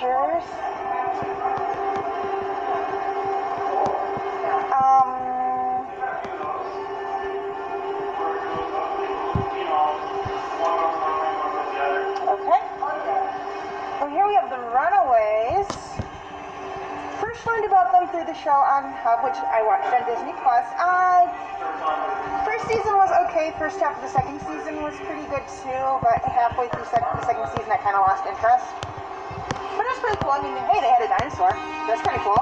pictures. Um, okay. Well, here we have the Runaways. First learned about them through the show on Hulu, which I watched on Disney Plus. Uh, first season was okay. First half of the second season was pretty good too, but halfway through sec- the second season, I kind of lost interest. Pretty cool. I mean, hey, they had a dinosaur. That's pretty cool.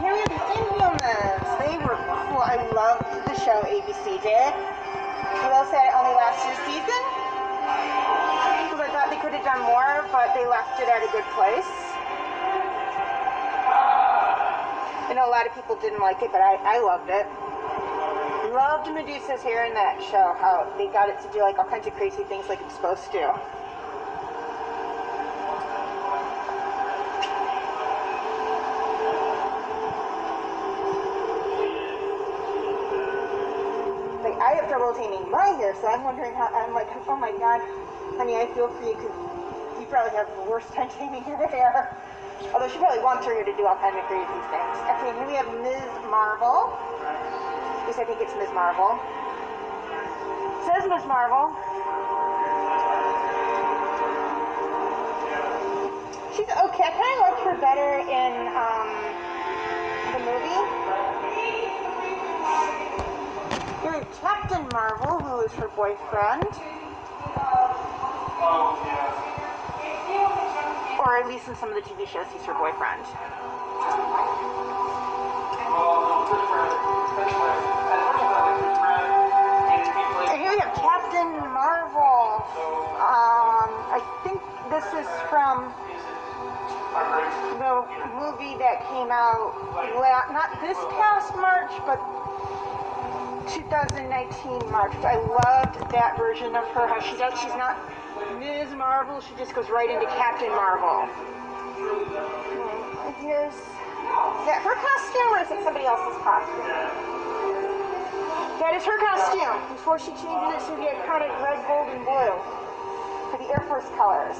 Here we have the Inhumans. They were cool. I loved the show ABC did. I will say it only lasted a season. Because I thought they could have done more, but they left it at a good place. I know a lot of people didn't like it, but I, I loved it. Loved Medusa's hair in that show, how they got it to do like all kinds of crazy things like it's supposed to. I have trouble taming my hair, so I'm wondering how. I'm like, oh my god, honey, I feel for you because you probably have the worst time taming your hair. Although she probably wants her hair to do all kinds of crazy things. Okay, here we have Ms. Marvel. At least I think it's Ms. Marvel. says Ms. Marvel. She's okay. I kind of liked her better in um, Have Captain Marvel, who is her boyfriend. Or at least in some of the TV shows, he's her boyfriend. And here we have Captain Marvel. Um, I think this is from the movie that came out not this past March, but 2019 March. I loved that version of her. How she does. She's not Ms. Marvel. She just goes right into Captain Marvel. Here's that her costume or is it somebody else's costume? That is her costume before she changes it to the iconic red, gold, and blue for the Air Force colors.